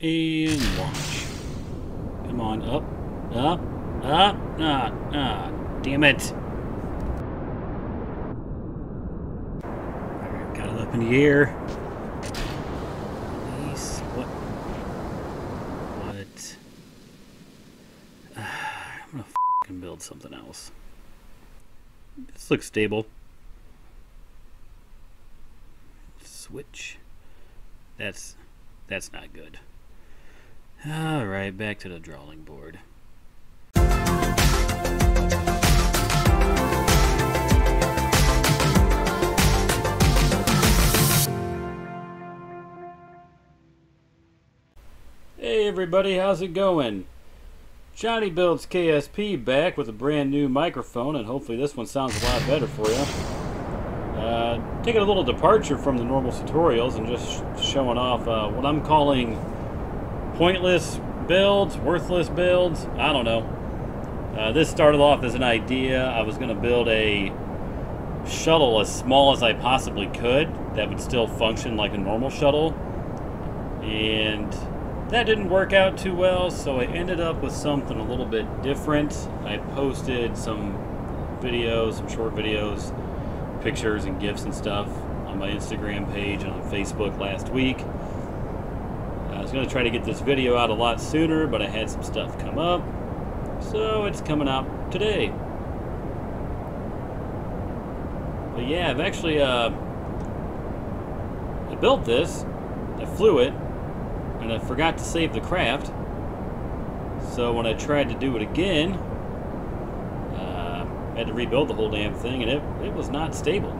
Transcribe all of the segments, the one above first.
And launch. Come on, up, up, up, ah, ah, damn it. Got it up in the air. Release, what? What? I'm gonna fucking build something else. This looks stable. Switch. That's that's not good. All right, back to the drawing board. Hey everybody, how's it going? Johnny Builds KSP back with a brand new microphone, and hopefully this one sounds a lot better for you. Uh, taking a little departure from the normal tutorials and just showing off uh, what I'm calling pointless builds, worthless builds. I don't know. Uh, this started off as an idea. I was going to build a shuttle as small as I possibly could that would still function like a normal shuttle. And that didn't work out too well, so I ended up with something a little bit different. I posted some videos, some short videos, pictures and GIFs and stuff on my Instagram page and on Facebook last week. I was going to try to get this video out a lot sooner, but I had some stuff come up, so it's coming out today. But yeah, I've actually, uh, I built this, I flew it, and I forgot to save the craft. So when I tried to do it again, uh, I had to rebuild the whole damn thing, and it, it was not stable.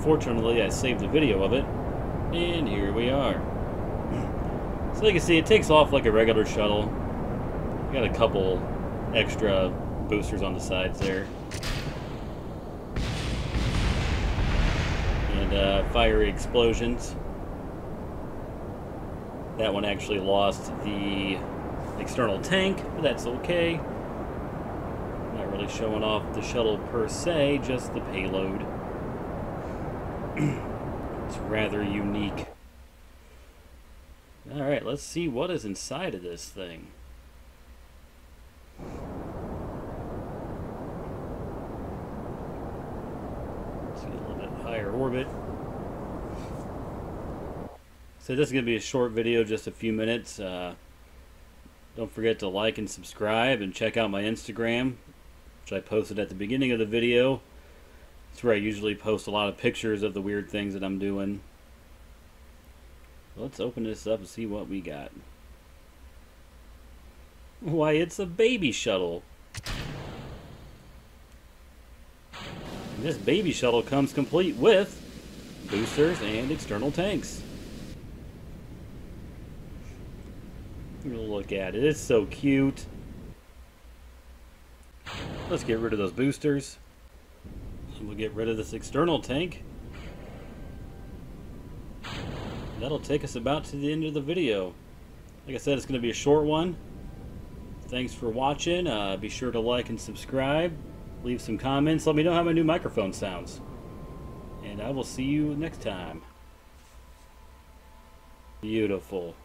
Fortunately, I saved the video of it, and here we are. So you can see, it takes off like a regular shuttle. Got a couple extra boosters on the sides there. And uh, fiery explosions. That one actually lost the external tank, but that's okay. Not really showing off the shuttle per se, just the payload. it's rather unique. Alright, let's see what is inside of this thing. Let's get a little bit higher orbit. So this is going to be a short video, just a few minutes. Uh, don't forget to like and subscribe and check out my Instagram, which I posted at the beginning of the video. It's where I usually post a lot of pictures of the weird things that I'm doing. Let's open this up and see what we got. Why, it's a baby shuttle. This baby shuttle comes complete with boosters and external tanks. Look at it, it's so cute. Let's get rid of those boosters. We'll get rid of this external tank. That'll take us about to the end of the video. Like I said, it's going to be a short one. Thanks for watching. Uh, be sure to like and subscribe. Leave some comments. Let me know how my new microphone sounds. And I will see you next time. Beautiful.